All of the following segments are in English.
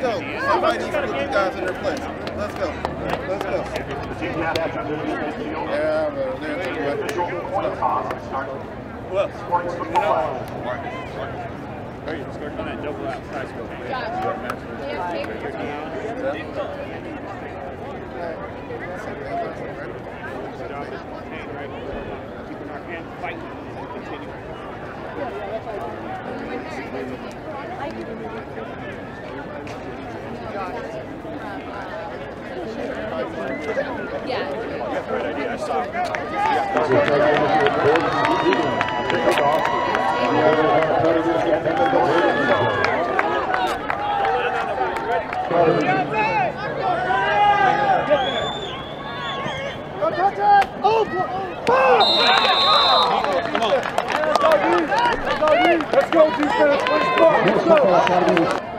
go. Somebody needs to put you guys in their place. Let's go. Let's go. Yeah, but there, there, Who else? Hurry, start on that double out. Nice go. Job is maintained, right? Let's go, defense. Let's go. Let's go.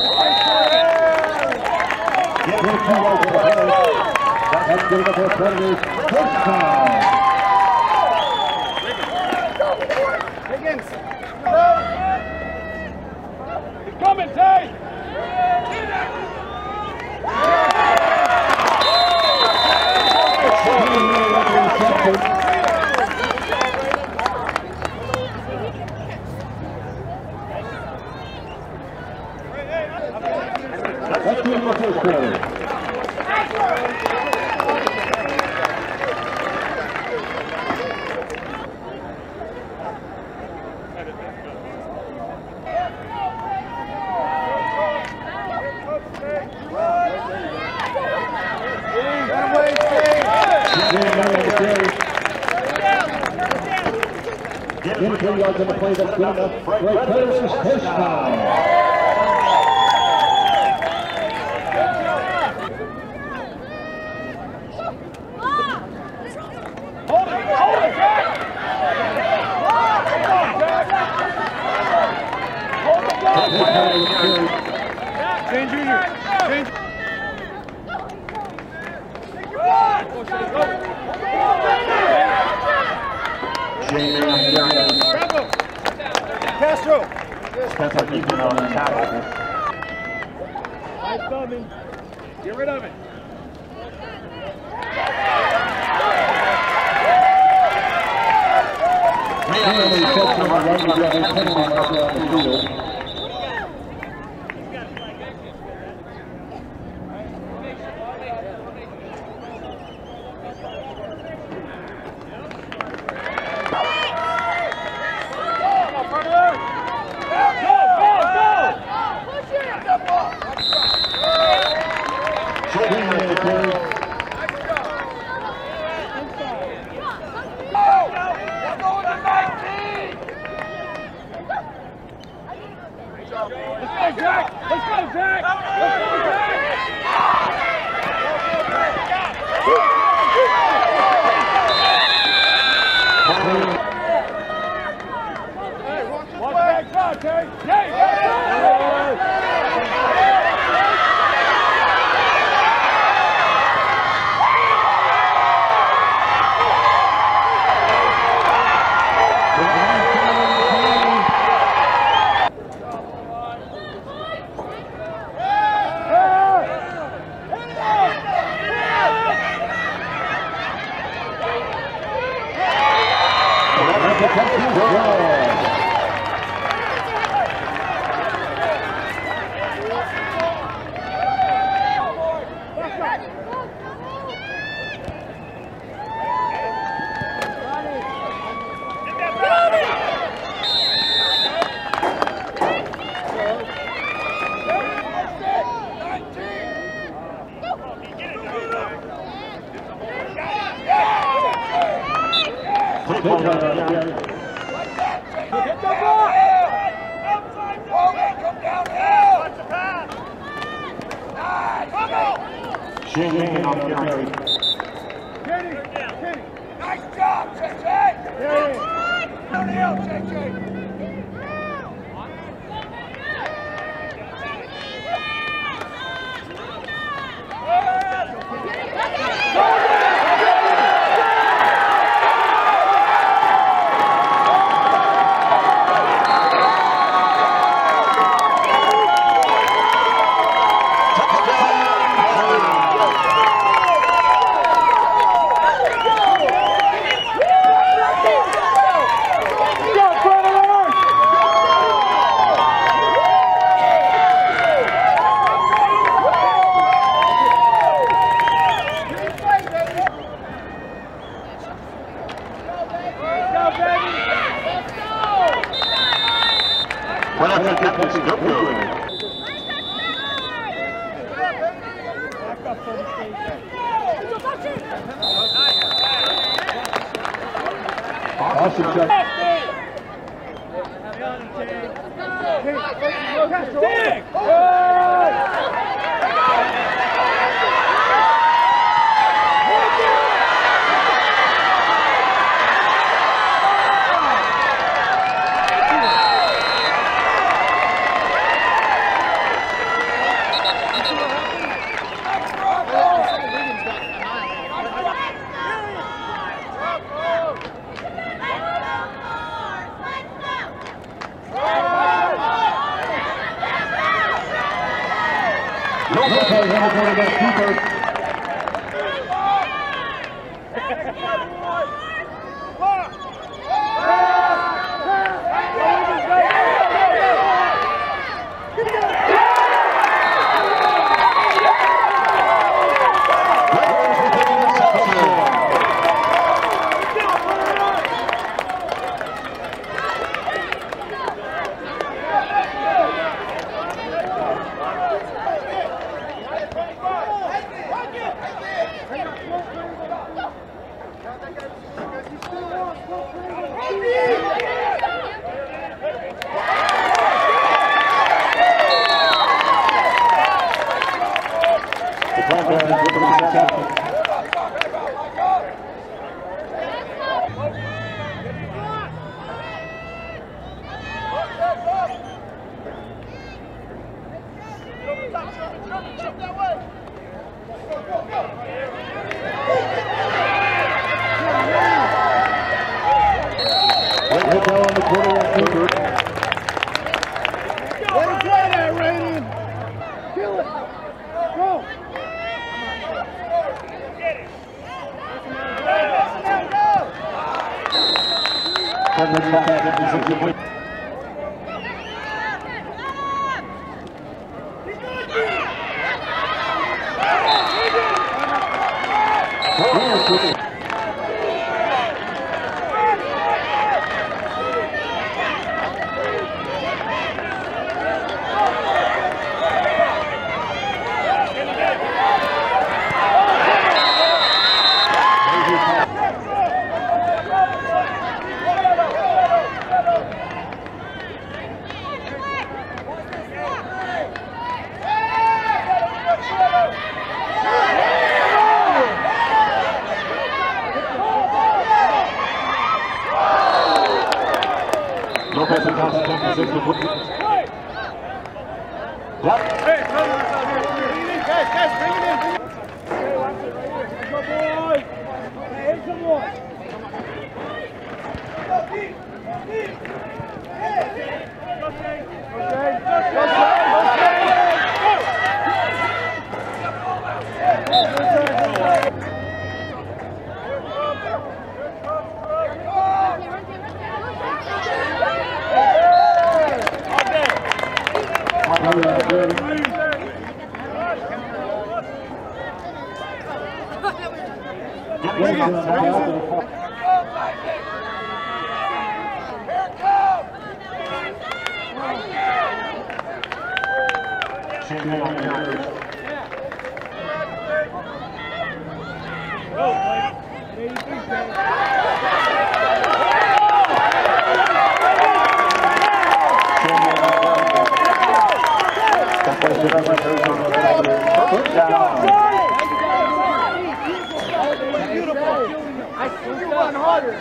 Give it to Logan. That's good for Predators. Touchdown. Three yards on the play, that's good enough. Right Nice coming. Get rid of it. Finally, sets on the run, we got a penalty Dick! I see you run harder.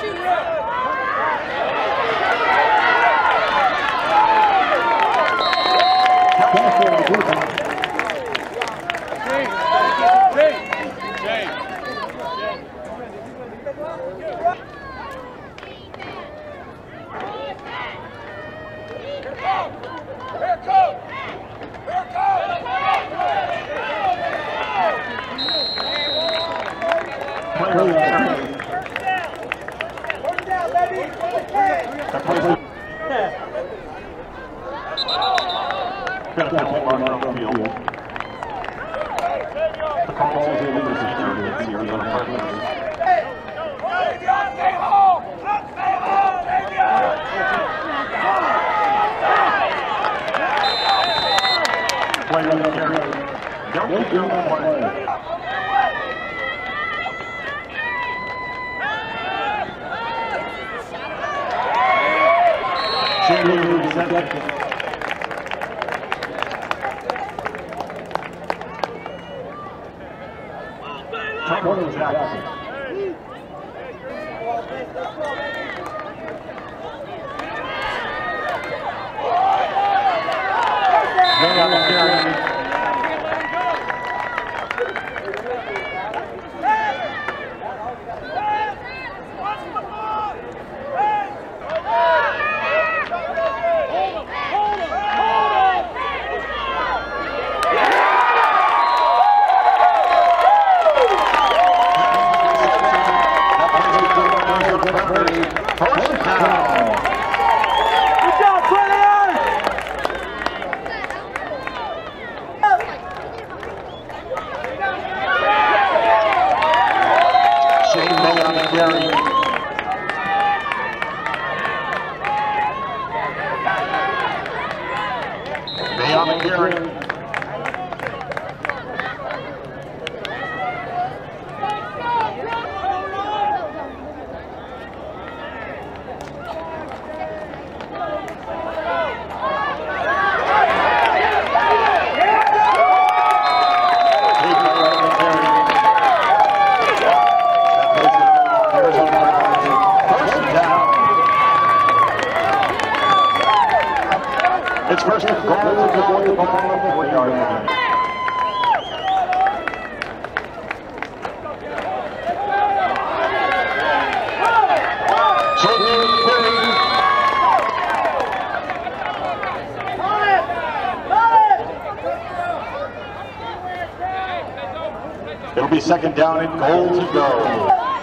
Shoot. hey call is in the position of the Arizona Cardinals. play on the carry. Delta Two play. Chamber reception. Timeout is happening. Goal to go.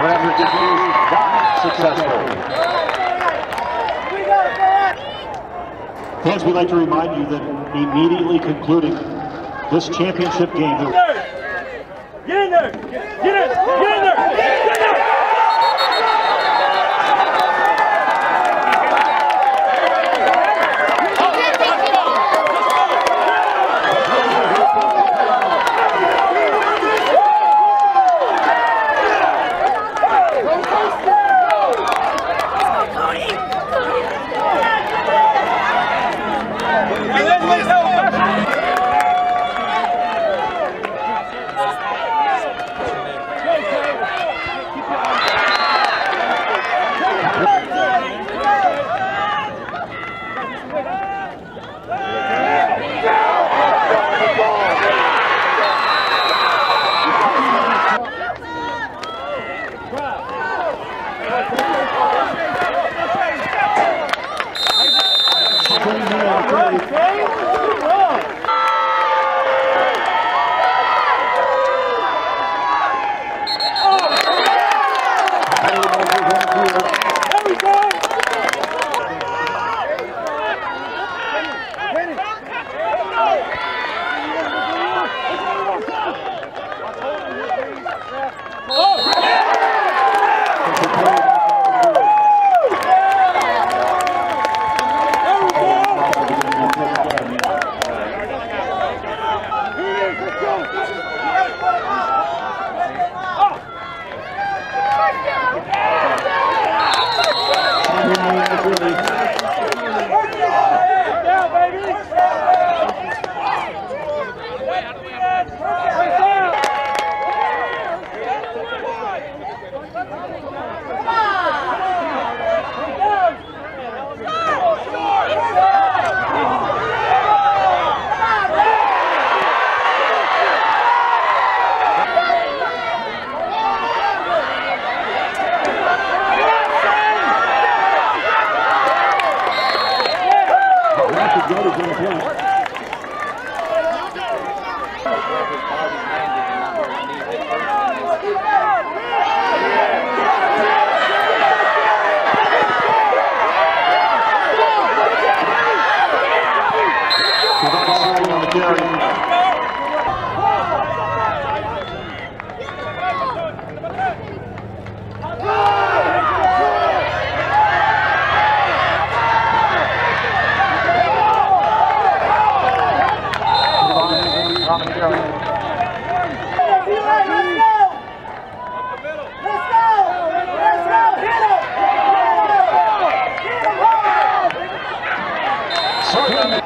Bradford defeat not successful. Fans, we'd like to remind you that immediately concluding this championship game, the Get in there! Get in! Get in there! Get in there! There Jody on